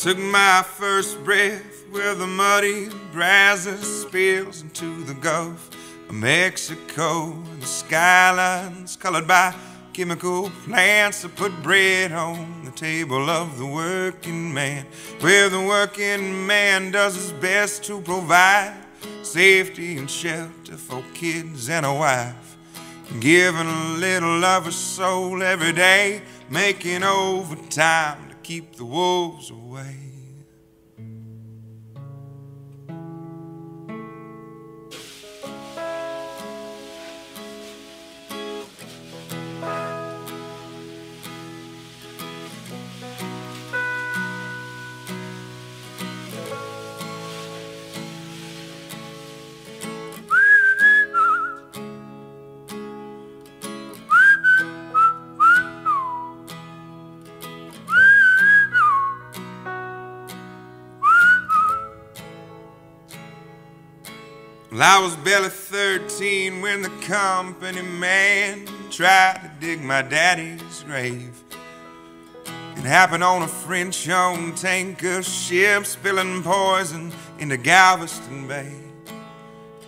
Took my first breath where the muddy Brazos spills into the Gulf of Mexico. And the skylines colored by chemical plants that put bread on the table of the working man. Where the working man does his best to provide safety and shelter for kids and a wife. Giving a little of his soul every day, making overtime keep the wolves away. Well, I was barely 13 when the company man tried to dig my daddy's grave. It happened on a French owned tanker ship spilling poison into Galveston Bay.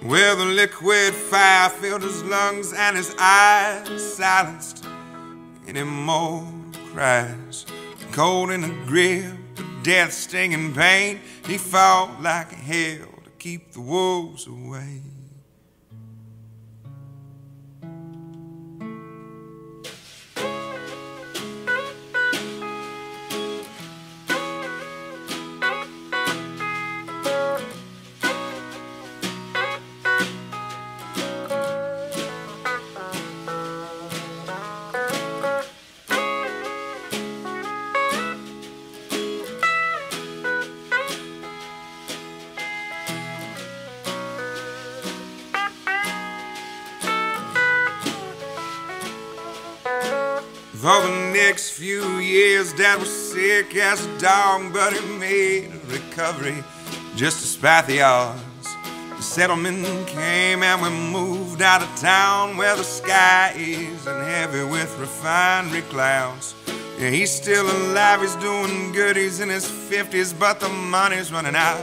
Where the liquid fire filled his lungs and his eyes silenced any more cries. Cold in the grip of death stinging pain, he fought like hell keep the wolves away. For the next few years, Dad was sick as a dog, but he made a recovery just despite the odds. The settlement came and we moved out of town where the sky is and heavy with refinery clouds. Yeah, he's still alive, he's doing good, he's in his 50s, but the money's running out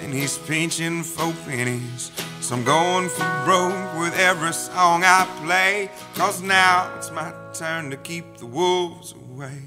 and he's pinching for pennies. So I'm going for broke with every song I play, cause now it's my turn to keep the wolves away.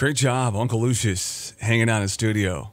Great job, Uncle Lucius, hanging out in the studio.